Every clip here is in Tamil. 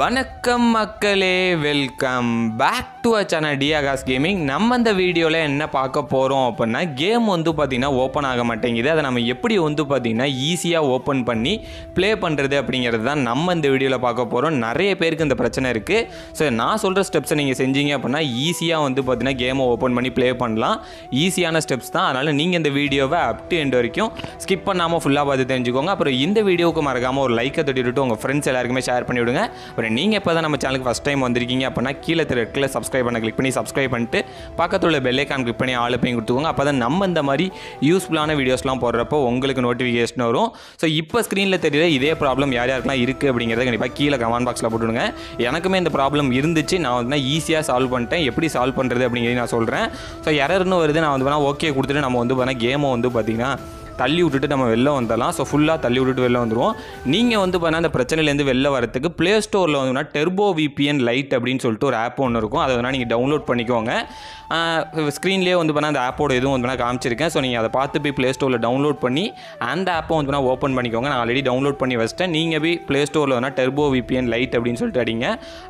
வணக்கம் மக்களே welcome back to a channel டியாகாஸ் gaming நம்ம இந்த வீடியோவில் என்ன பார்க்க போகிறோம் அப்படின்னா கேம் வந்து பார்த்திங்கன்னா ஓப்பன் ஆக மாட்டேங்குது. அதை நம்ம எப்படி வந்து பார்த்திங்கன்னா ஈஸியாக ஓப்பன் பண்ணி ப்ளே பண்ணுறது அப்படிங்கிறது தான் நம்ம இந்த வீடியோவில் பார்க்க போகிறோம் நிறைய பேருக்கு இந்த பிரச்சனை இருக்குது ஸோ நான் சொல்கிற ஸ்டெப்ஸை நீங்கள் செஞ்சீங்க அப்படின்னா ஈஸியாக வந்து பார்த்திங்கன்னா கேமை ஓப்பன் பண்ணி ப்ளே பண்ணலாம். ஈஸியான ஸ்டெப்ஸ் தான். அதனால் நீங்கள் இந்த வீடியோவை அப் டு எண்ட் வரைக்கும் ஸ்கிப் பண்ணாமல் ஃபுல்லாக பார்த்து தெரிஞ்சுக்கோங்க. அப்புறம் இந்த வீடியோவுக்கு மறக்காமல் ஒரு லைக்கை தட்டி விட்டு உங்கள் ஃப்ரெண்ட்ஸ் எல்லாருக்குமே ஷேர் பண்ணிவிடுங்க. போகிறேன் நீங்கள் இப்போ தான் நம்ம சேனலுக்கு ஃபஸ்ட் டைம் வந்திருக்கீங்க அப்படின்னா கீழே ரெட்டில் சப்ஸ்கிரைப் பண்ண கிளிக் பண்ணி சப்ஸ்கிரைப் பண்ணிட்டு பக்கத்தில் உள்ள பெல்லைக்கான் கிளிக் பண்ணி ஆள் போய் கொடுத்துக்கோங்க. அப்போ தான் நம்ம இந்த மாதிரி யூஸ்ஃபுல்லான வீடியோஸ்லாம் போடுறப்போ உங்களுக்கு நோட்டிஃபிகேஷன் வரும். ஸோ இப்போ ஸ்க்ரீனில் தெரியல இதே ப்ராப்ளம் யார் யாருக்கெல்லாம் இருக்குது அப்படிங்கிறத கண்டிப்பாக கீழே கமெண்ட் பாக்ஸில் போட்டுவிடுங்க எனக்குமே இந்த ப்ராப்ளம் இருந்துச்சு. நான் வந்து ஈஸியாக சால்வ் பண்ணிட்டேன். எப்படி சால்வ் பண்ணுறது அப்படிங்கிறது நான் சொல்கிறேன் ஸோ எரர்னு வருது. நான் வந்து வேணால் ஓகே கொடுத்துட்டு நம்ம வந்து பார்த்தீங்கன்னா கேமை வந்து பார்த்திங்கன்னா தள்ளி விட்டுட்டு நம்ம வெளில வந்துடலாம். ஸோ ஃபுல்லாக தள்ளி விட்டுட்டு வெளில வந்துடுவோம் நீங்கள் வந்து பார்த்தீங்கன்னா அந்த பிரச்சனையிலேருந்து வெளில வரத்துக்கு ப்ளே ஸ்டோரில் வந்து டெர்போ விபிஎன் லைட் அப்படின்னு சொல்லிட்டு ஒரு ஆப் ஒன்று இருக்கும். அதை வேணால் நீங்கள் டவுன்லோட் பண்ணிக்கோங்க. ஸ்க்ரீன்லேயே வந்து பண்ணால் அந்த ஆப்போட இதுவும் வந்து நான் காமிச்சிருக்கேன். ஸோ நீங்கள் அதை பார்த்து போய் ப்ளே ஸ்டோரில் டவுன்லோட் பண்ணி அந்த ஆப்பை வந்து பண்ணால் ஓப்பன் பண்ணிக்கோங்க. நான் ஆல்ரெடி டவுன்லோட் பண்ணி வச்சிட்டேன். நீங்கள் போய் ப்ளே ஸ்டோரில் வேணால் டெர்போ விபிஎன் லைட் அப்படின்னு சொல்லிட்டு அடிங்க.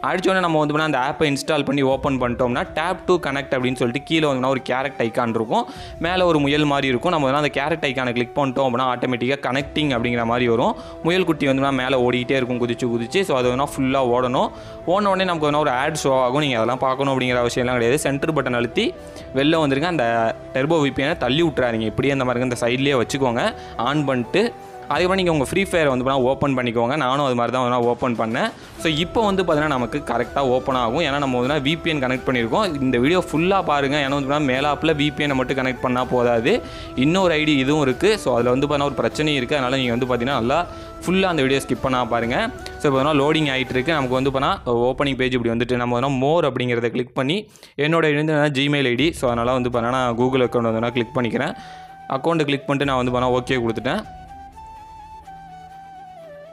அடிச்சோடனே நம்ம வந்து பண்ணால் அந்த ஆப்பை இன்ஸ்டால் பண்ணி ஓப்பன் பண்ணிட்டோம்னா டேப் டு கனெக்ட் அப்படின்னு சொல்லிட்டு கீழே வந்து ஒரு கேரக்ட் ஐக்கான் இருக்கும். மேலே ஒரு முயல் மாதிரி இருக்கும். நம்ம வந்து அந்த கேரக்ட் ஐக்கானை கிளிக் பண்ணிட்டோம் அப்படின்னா ஆட்டோமேட்டிக்காக கனெக்டிங் அப்படிங்கிற மாதிரி வரும். முயல் குட்டி வந்து மேலே ஓடிக்கிட்டே இருக்கும் குதிச்சு குதிச்சு. ஸோ அது வேணால் ஃபுல்லாக ஓடணும். ஓன உடனே நமக்கு வேணால் ஒரு ஆட் ஷோ ஆகும். நீங்கள் அதெல்லாம் பார்க்கணும் அப்படிங்கிற அவசியம்லாம் கிடையாது. சென்டர் பட்டன் அழுத்தி வெளில வந்துருங்க அந்த டெர்போ விபிஎனை தள்ளி விட்றாதீங்க இப்படியே அந்த மாதிரி இந்த சைட்லேயே வச்சுக்கோங்க. ஆன் பண்ணிட்டு அதுக்கப்புறம் நீங்கள் உங்கள் ஃப்ரீ ஃபயர் வந்து பார்த்தா ஓப்பன் பண்ணிக்கோங்க. நானும் அது மாதிரி தான் வந்து ஓப்பன் பண்ணேன். ஸோ இப்போ வந்து பார்த்தீங்கன்னா நமக்கு கரெக்டாக ஓப்பன் ஆகும். ஏன்னா நம்ம வந்து விபிஎன் கனெக்ட் பண்ணியிருக்கோம். இந்த வீடியோ ஃபுல்லாக பாருங்கள் ஏன்னா வந்து மேலாப்பில் விபிஎனை மட்டும் கனெக்ட் பண்ணால் போதாது. இன்னொரு ஐடி இதுவும் இருக்குது ஸோ அதில் வந்து பார்த்தீங்கன்னா ஒரு பிரச்சனையும் இருக்குது அதனால் நீங்கள் வந்து பார்த்தீங்கன்னா நல்லா ஃபுல்லாக அந்த வீடியோ ஸ்கிப் பண்ணால் பாருங்கள் ஸோ இப்போ வந்து லோடிங் ஆகிட்டுருக்கு நமக்கு வந்து பார்த்தா ஓப்பனிங் பேஜ் இப்படி வந்துட்டு நம்ம வந்து மோர் அப்படிங்கிறத கிளிக் பண்ணி என்னோட வந்து ஜிமெயில் ஐடி ஸோ அதனால் வந்து பார்த்தீங்கன்னா கூகுள் அக்கௌண்ட் வந்து கிளிக் பண்ணிக்கிறேன். அக்கௌண்ட்டை கிளிக் பண்ணிட்டு நான் வந்து பார்த்தா ஓகே கொடுத்துட்டேன்.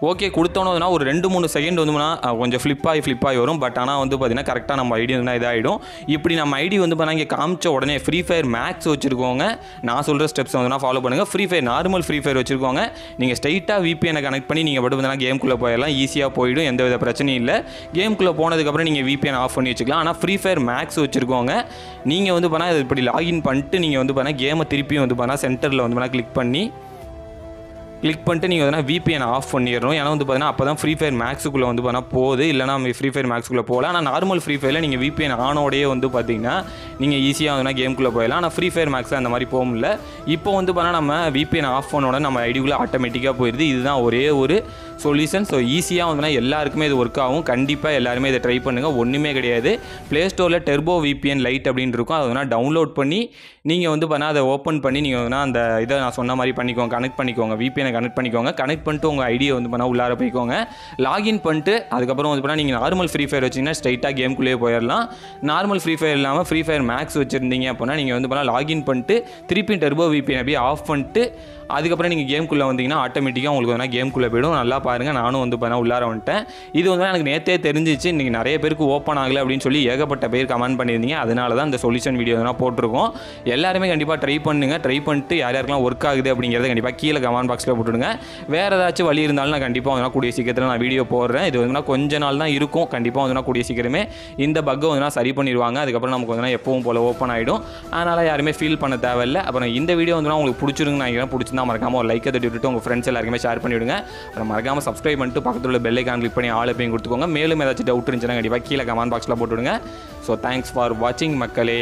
ஓகே கொடுத்தோன்னா ஒரு ரெண்டு மூணு செகண்ட் வந்துனா கொஞ்சம் ஃப்ளிப் ஆகி ஃப்ளிப் ஆகி வரும். பட் ஆனால் வந்து பார்த்தீங்கன்னா கரெக்டாக நம்ம ஐடி வந்து இதாகிடும் இப்படி நம்ம ஐடி வந்து பார்த்தா இங்கே காமிச்ச உடனே ஃப்ரீ ஃபயர் மேக்ஸ் வச்சுருக்கோங்க. நான் சொல்கிற ஸ்டெப்ஸ் வந்து ஃபாலோ பண்ணுங்கள் free fire normal free fire வச்சுருக்கோங்க. நீங்கள் ஸ்ட்ரைட்டாக விபிஎனை கனெக்ட் பண்ணி நீங்கள் பட்டு வந்து கேம்குள்ளே போயிடலாம். ஈஸியாக போயிடும் எந்த வித பிரச்சனையும் இல்லை. கேமுக்குள்ளே போனதுக்கப்புறம் நீங்கள் விபிஎன் ஆஃப் பண்ணி வச்சுக்கலாம். ஆனால் ஃப்ரீ ஃபயர் மேக்ஸ் வச்சுருக்கோங்க. நீங்கள் வந்து பண்ணால் இப்படி லாகின் பண்ணிட்டு நீங்கள் வந்து பண்ணால் கேமை திருப்பியும் வந்து பண்ணால் சென்டரில் வந்து பண்ணால் கிளிக் பண்ணி கிளிக் பண்ணிட்டு நீங்கள் வந்து விபிஎன் ஆஃப் பண்ணிடணும் ஏன்னா வந்து பார்த்தீங்கன்னா அப்போ தான் ஃப்ரீ ஃபயர் மேக்ஸுக்குள்ளே வந்து பார்த்தா போகுது. இல்லைனா ஃப்ரீ ஃபயர் மேக்ஸுக்குள்ளே போகலாம் ஆனால் நார்மல் ஃப்ரீ ஃபயரில் நீங்கள் விபிஎன் ஆனோடையே வந்து பார்த்தீங்கன்னா நீங்கள் ஈஸியாக வந்து கேமுக்குள்ளே போயிடலாம் ஆனால் ஃப்ரீ ஃபயர் மேக்ஸில் அந்த மாதிரி போக முடியல. இப்போ வந்து பார்த்தா நம்ம விபிஎன் ஆஃப் பண்ணோட நம்ம ஐடிக்குள்ளே ஆட்டோமேட்டிக்காக போயிடுது இதுதான் ஒரே ஒரு சொல்யூஷன் ஸோ ஈஸியாக வந்துன்னா எல்லாருக்குமே இது ஒர்க் ஆகும். கண்டிப்பாக எல்லாருமே இதை ட்ரை பண்ணுங்கள் ஒன்றுமே கிடையாது. ப்ளே ஸ்டோரில் டெர்போ விபிஎன் லைட் அப்படின்னு இருக்கும். அதை வந்து டவுன்லோட் பண்ணி நீங்கள் வந்து பண்ணால் அதை ஓப்பன் பண்ணி நீங்கள் வந்து அந்த இதை நான் சொன்ன மாதிரி பண்ணிக்கோங்க. கனெக்ட் பண்ணிக்கோங்க. விபிஎனை கனெக்ட் பண்ணிக்கோங்க. கனெக்ட் பண்ணிட்டு உங்கள் ஐடியை வந்து பண்ணால் உள்ளார போய்க்கோங்க. லாகின் பண்ணிட்டு அதுக்கப்புறம் வந்து பண்ணால் நீங்கள் நார்மல் ஃப்ரீ ஃபயர் வச்சிங்கன்னா ஸ்ட்ரைட்டாக கேம்குள்ளேயே போயிடலாம் நார்மல் ஃப்ரீ ஃபயர் இல்லாமல் ஃப்ரீ ஃபயர் மேக்ஸ் வச்சுருந்தீங்க அப்படின்னா நீங்கள் வந்து பண்ணால் லாகின் பண்ணிட்டு திருப்பி டெர்போ விபிஎன் அப்படியே ஆஃப் பண்ணிட்டு அதுக்கப்புறம் நீங்கள் கேம்குள்ளே வந்தீங்கன்னா ஆட்டோமேட்டிக்காக உங்களுக்கு வேணால் கேம்குள்ளே போயிடும். நல்லா பாருங்கள் நானும் வந்து பார்த்தா உள்ளார வந்துட்டேன். இது வந்து எனக்கு நேற்றே தெரிஞ்சிச்சு. இன்றைக்கி நிறைய பேருக்கு ஓப்பன் ஆகலை அப்படின்னு சொல்லி ஏகப்பட்ட பேர் கமெண்ட் பண்ணியிருந்தீங்க. அதனால தான் இந்த சொல்யூஷன் வீடியோ தான் போட்டிருக்கோம். எல்லாருமே கண்டிப்பாக ட்ரை பண்ணுங்கள் ட்ரை பண்ணிட்டு யார் யாருக்கெல்லாம் ஒர்க் ஆகுது அப்படிங்கிறத கண்டிப்பாக கீழே கமெண்ட் பாக்ஸில் போட்டுடுங்க. வேறு ஏதாச்சும் வழி இருந்தாலும் நான் கண்டிப்பாக வந்து கூடிய சீக்கிரத்தில் நான் வீடியோ போடுறேன். இது வந்து கொஞ்ச நாள் தான் இருக்கும். கண்டிப்பாக வந்து கூடிய சீக்கிரமே இந்த பக்கை வந்து சரி பண்ணிடுவாங்க. அதுக்கப்புறம் நமக்கு வந்து எப்பவும் போல் ஓப்பன் ஆகிடும் அதனால் யாருமே ஃபீல் பண்ண தேவையில்லை. அப்புறம் இந்த வீடியோ வந்து உங்களுக்கு பிடிச்சிருங்க நான் பிடிச்சிருந்தா பிடிச்சிருந்தா மறக்காமல் ஒரு லைக்கை தட்டி விட்டுட்டு உங்கள் ஃப்ரெண்ட்ஸ் எல்லாருக்குமே ஷேர் பண்ணிவிடுங்க. அப்புறம் மறக்காமல் சப்ஸ்கிரைப் பண்ணிட்டு பக்கத்தில் உள்ள பெல்லைக்கான் கிளிக் பண்ணி ஆள் எப்பயும் கொடுத்துக்கோங்க. மேலும் ஏதாச்சும் டவுட் இருந்துச்சுன்னா கண்டிப்பாக கீழே கமெண்ட் பாக்ஸில் போட்டுவிடுங்க. ஸோ தேங்க்ஸ் ஃபார் வாட்சிங் மக்களே.